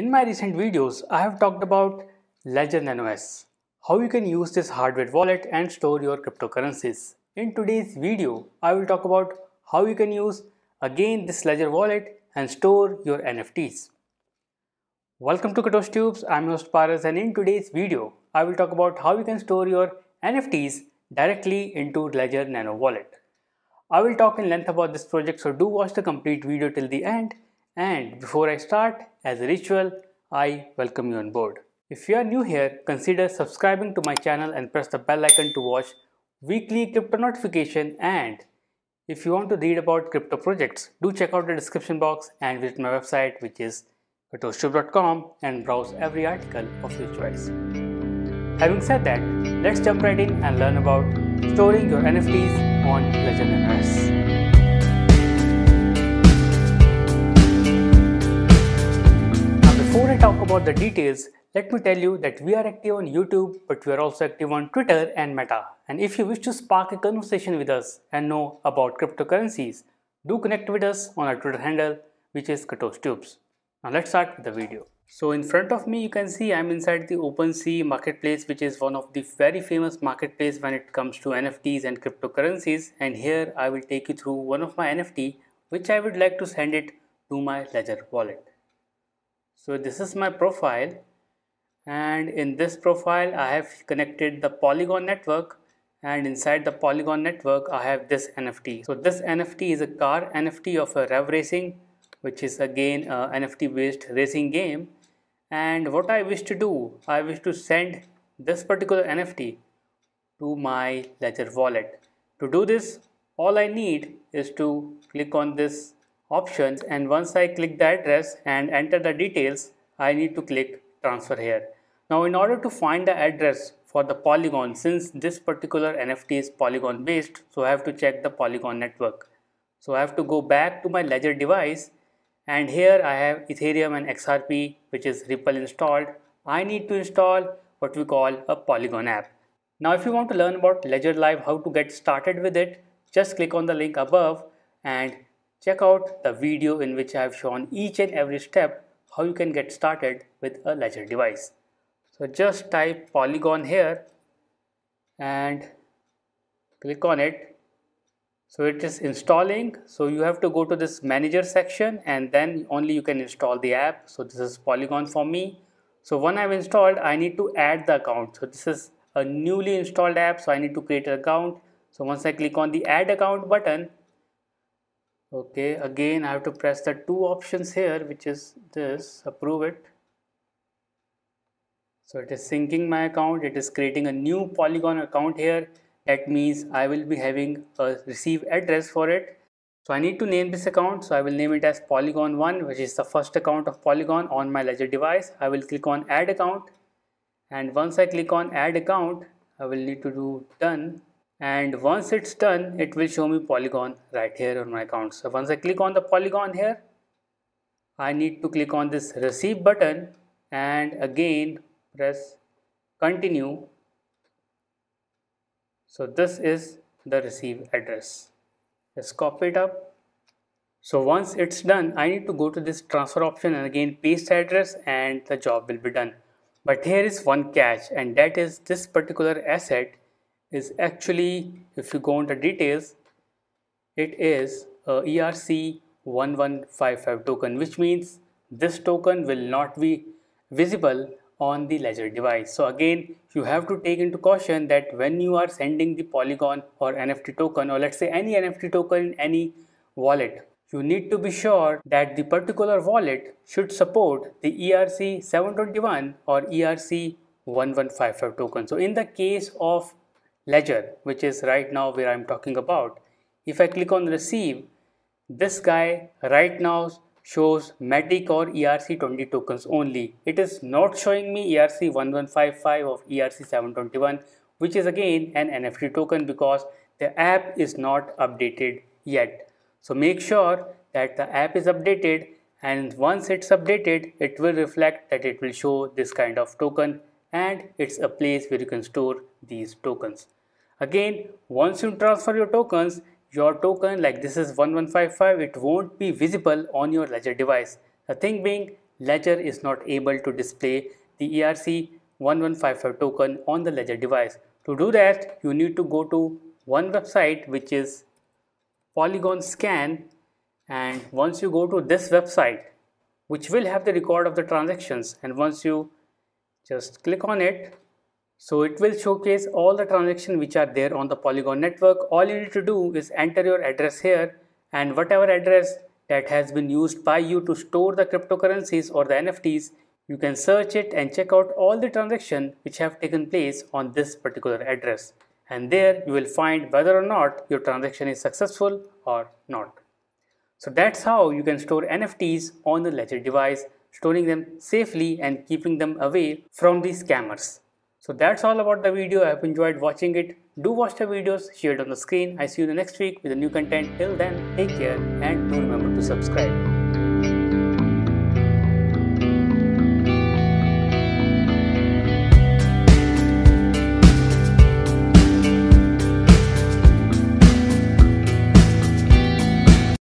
In my recent videos, I have talked about Ledger Nano S, how you can use this hardware wallet and store your cryptocurrencies. In today's video, I will talk about how you can use again this Ledger wallet and store your NFTs. Welcome to Katoch Tubes, I'm your host Paras and in today's video, I will talk about how you can store your NFTs directly into Ledger Nano wallet. I will talk in length about this project so do watch the complete video till the end and before I start, as a ritual, I welcome you on board. If you are new here, consider subscribing to my channel and press the bell icon to watch weekly crypto notification and if you want to read about crypto projects, do check out the description box and visit my website which is katochTube.com and browse every article of your choice. Having said that, let's jump right in and learn about storing your NFTs on Ledger Nano talk about the details, let me tell you that we are active on YouTube, but we are also active on Twitter and Meta. And if you wish to spark a conversation with us and know about cryptocurrencies, do connect with us on our Twitter handle, which is KatochTubes. Now let's start with the video. So in front of me, you can see I'm inside the OpenSea marketplace, which is one of the very famous marketplace when it comes to NFTs and cryptocurrencies. And here I will take you through one of my NFT, which I would like to send it to my Ledger wallet so this is my profile and in this profile I have connected the Polygon network and inside the Polygon network I have this NFT. So this NFT is a car NFT of a REVV Racing which is again a NFT based racing game and what I wish to do, I wish to send this particular NFT to my Ledger wallet. To do this all I need is to click on this options and once I click the address and enter the details I need to click transfer here. Now in order to find the address for the polygon since this particular NFT is polygon based so I have to check the polygon network. So I have to go back to my ledger device and here I have Ethereum and XRP which is Ripple installed. I need to install what we call a polygon app. Now if you want to learn about Ledger Live how to get started with it just click on the link above and Check out the video in which I have shown each and every step how you can get started with a ledger device. So just type polygon here and click on it. So it is installing. So you have to go to this manager section and then only you can install the app. So this is polygon for me. So when I've installed, I need to add the account. So this is a newly installed app. So I need to create an account. So once I click on the add account button, okay again I have to press the two options here which is this approve it. So it is syncing my account it is creating a new polygon account here. That means I will be having a receive address for it. So I need to name this account. So I will name it as polygon 1 which is the first account of polygon on my ledger device. I will click on add account. And once I click on add account I will need to do done and once it's done it will show me polygon right here on my account. So once I click on the polygon here I need to click on this receive button and again press continue. So this is the receive address. Just copy it up. So once it's done I need to go to this transfer option and again paste address and the job will be done. But here is one catch and that is this particular asset is actually if you go into details it is a ERC1155 token which means this token will not be visible on the ledger device. So again you have to take into caution that when you are sending the polygon or nft token or let's say any nft token in any wallet you need to be sure that the particular wallet should support the ERC721 or ERC1155 token. So in the case of ledger which is right now where I'm talking about. If I click on receive this guy right now shows Matic or ERC20 tokens only. It is not showing me ERC1155 of ERC721 which is again an NFT token because the app is not updated yet. So make sure that the app is updated and once it's updated it will reflect that it will show this kind of token and it's a place where you can store these tokens. Again, once you transfer your tokens, your token like this is 1155, it won't be visible on your ledger device. The thing being, Ledger is not able to display the ERC1155 token on the Ledger device. To do that, you need to go to one website which is Polygon Scan and once you go to this website which will have the record of the transactions and once you just click on it so it will showcase all the transactions which are there on the Polygon network. All you need to do is enter your address here and whatever address that has been used by you to store the cryptocurrencies or the NFTs, you can search it and check out all the transactions which have taken place on this particular address. And there you will find whether or not your transaction is successful or not. So that's how you can store NFTs on the Ledger device, storing them safely and keeping them away from the scammers. So that's all about the video. I hope you enjoyed watching it. Do watch the videos shared on the screen. I see you the next week with a new content. Till then, take care and do remember to subscribe.